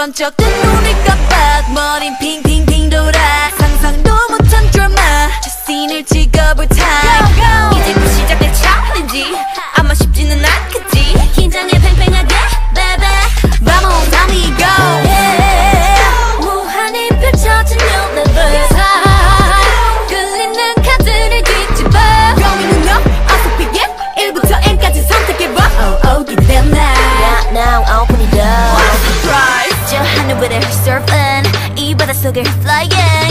번쩍 뜬 눈을 깜빡 머린 핑핑핑 돌아 상상도 못한 드라마 그게 flying.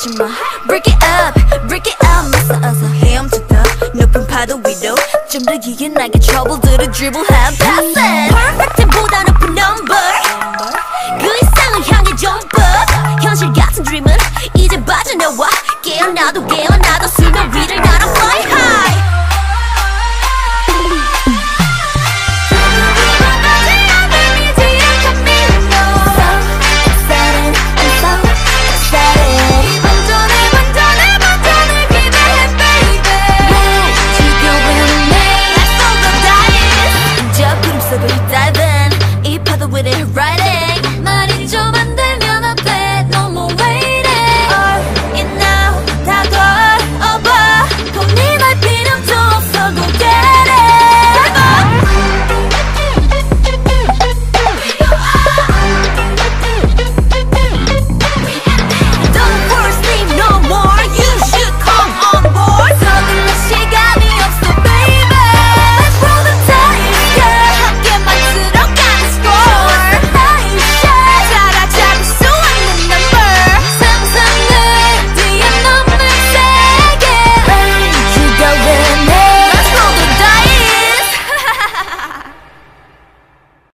Break it up, break it up. 어서 헤엄 쳤다. 높은 파도 위로 좀더 기게 나게 troubles를 dribble have passed. Perfect보다 높은 number. 그 이상을 향해 jump up. 현실 같은 dream은 이제 빠져나와 깨어나도 깨어나도 수면 위를.